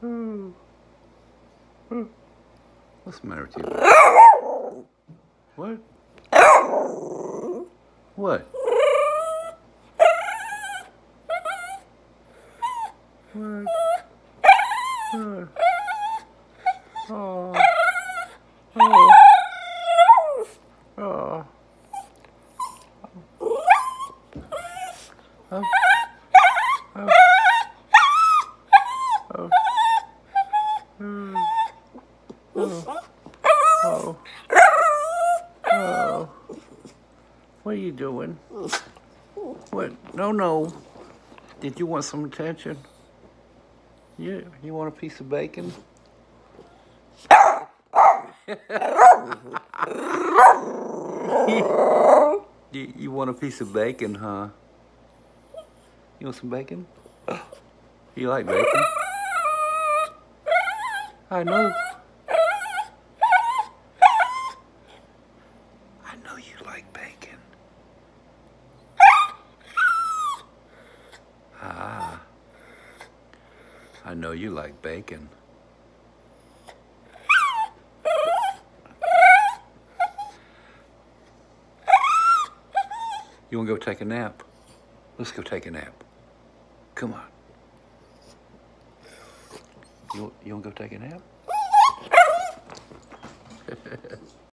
Hmm. What's the matter with you? what? what? What? Oh. Oh. Oh. Oh. Oh. Oh. Oh. What are you doing? What? No, no. Did you want some attention? Yeah, you want a piece of bacon? you, you want a piece of bacon, huh? You want some bacon? You like bacon? I know. I know you like bacon. Ah. I know you like bacon. You want to go take a nap? Let's go take a nap. Come on. You, you want to go take a nap?